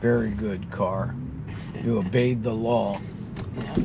Very good car. You obeyed the law. Yeah.